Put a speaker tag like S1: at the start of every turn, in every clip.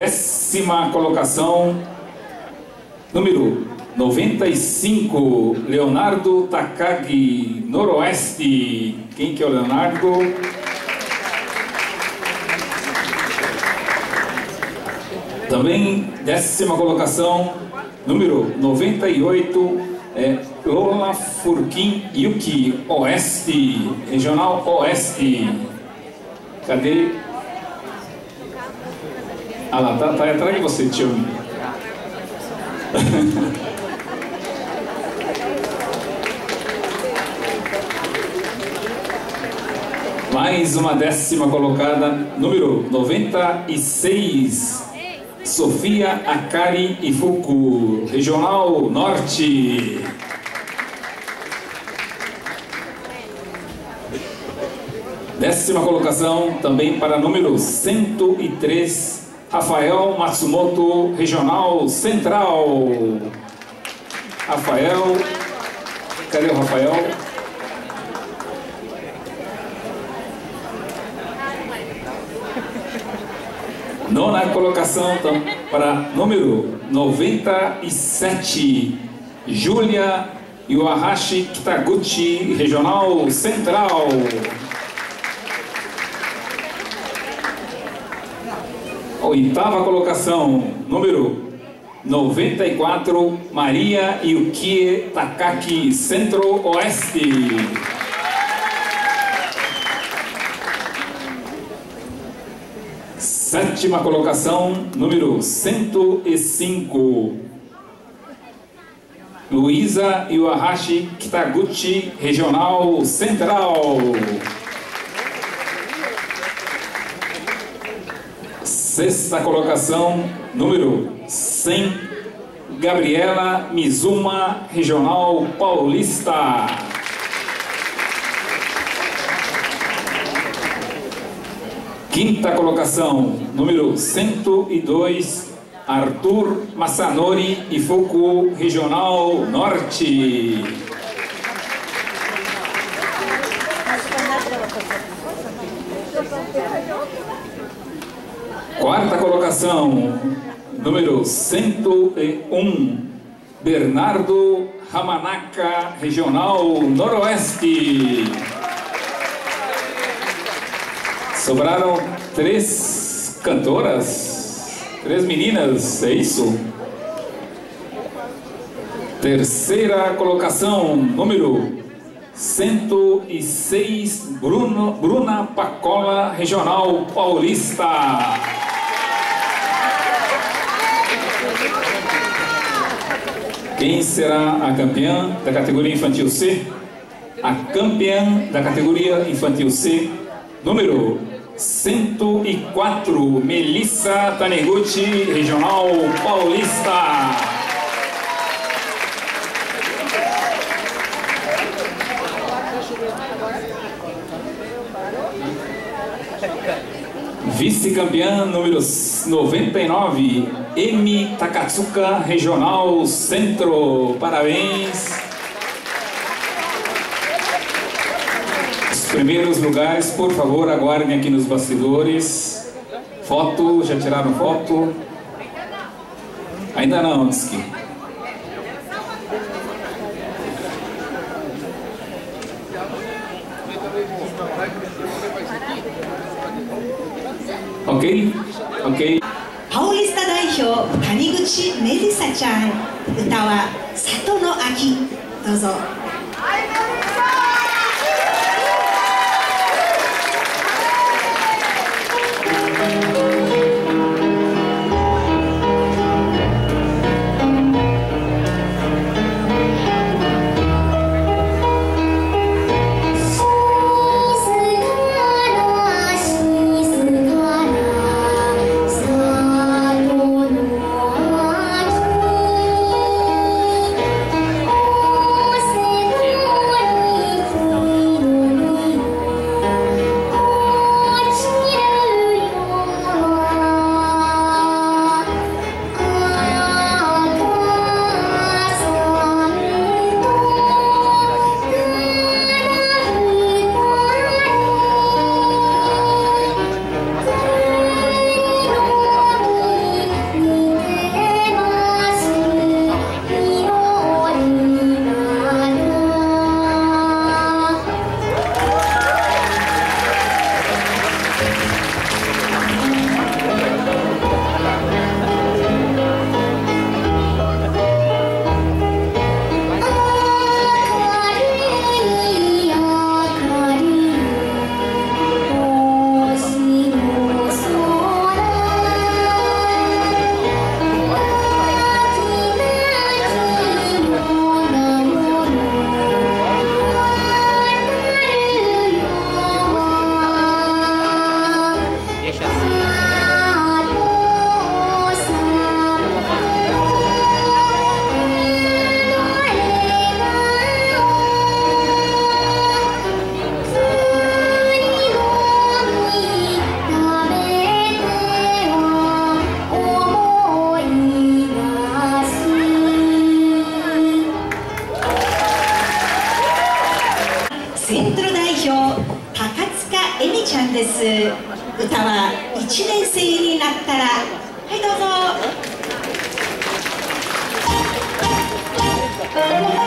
S1: Décima colocação, número 95, Leonardo Takagi, Noroeste. Quem que é o Leonardo? Também décima colocação, número 98, é Lola Furquim Yuki, Oeste, Regional Oeste. Cadê? Ah lá, tá, tá atrás de você, tio. Mais uma décima colocada, número 96, Sofia Akari Ifuku, Regional Norte. Décima colocação também para número 103, Rafael Matsumoto, Regional Central. Rafael, cadê o Rafael? Nona colocação então, para número 97, Júlia Iwahashi Kitaguchi, Regional Central. Oitava colocação, número 94, Maria Yukie Takaki, Centro-Oeste. Sétima colocação, número 105, Luísa Iwahashi Kitaguchi, Regional Central. Sexta colocação, número 100, Gabriela Mizuma, Regional Paulista. Quinta colocação, número 102, Arthur Massanori Ifuku, Regional Norte. Quarta colocação, número 101, Bernardo Ramanaka, Regional Noroeste. Sobraram três cantoras, três meninas, é isso? Terceira colocação, número 106, Bruno, Bruna Pacola, Regional Paulista. Quem será a campeã da categoria infantil C? A campeã da categoria infantil C, número 104, Melissa Taneguchi, Regional Paulista. Vice-campeã número 99, Emi Takatsuka, Regional Centro. Parabéns. Os primeiros lugares, por favor, aguardem aqui nos bastidores. Foto, já tiraram foto? Ainda não, diz que. Ok? Ok?
S2: パオリスタ代表谷口メリサちゃん歌は「里の秋」どうぞ。
S3: 「セン
S2: トル代表高塚恵美ちゃんです。歌は
S3: 1年生になったら。はいどう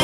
S3: ぞ。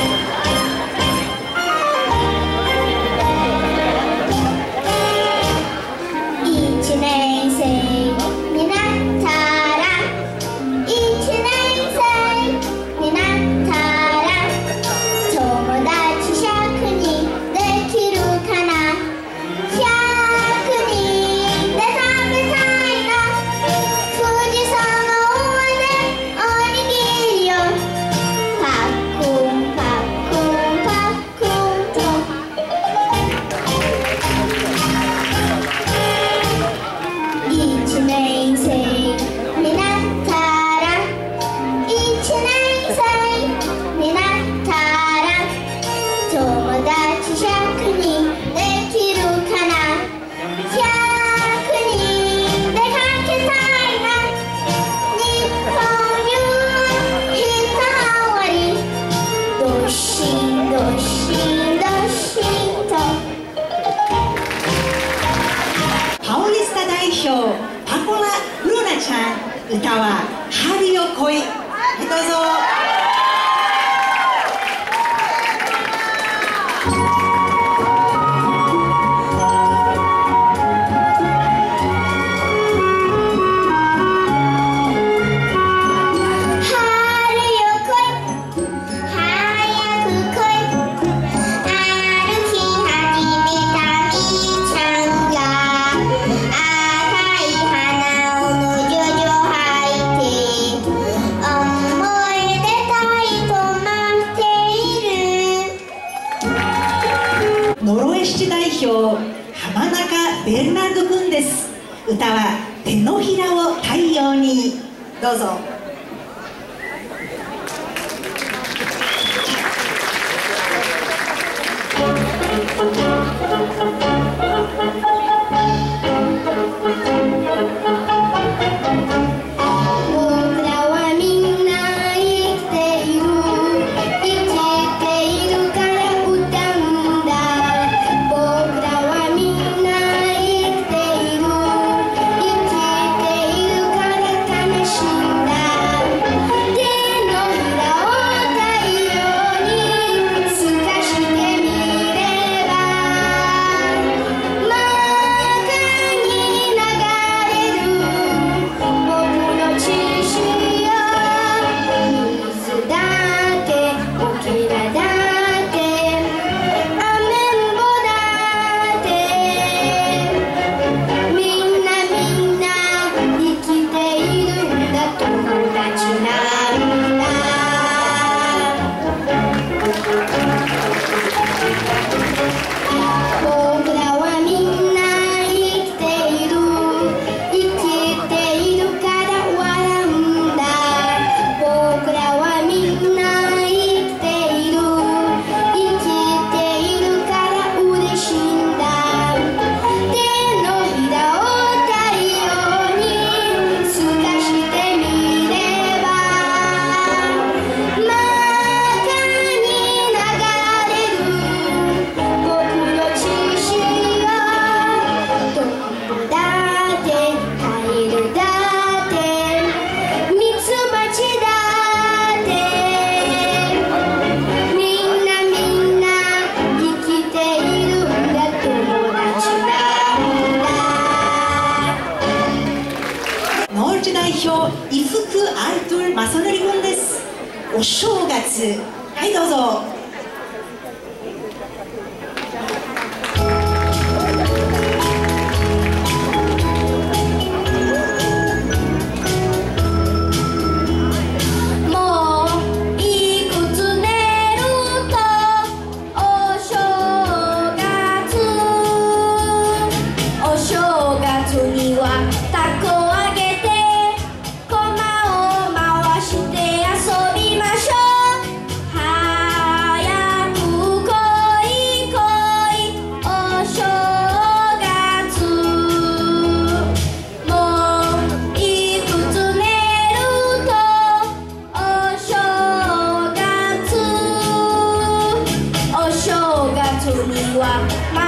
S3: 針を
S2: 恋。へどうぞ。
S3: にどうぞ。正月。Wow.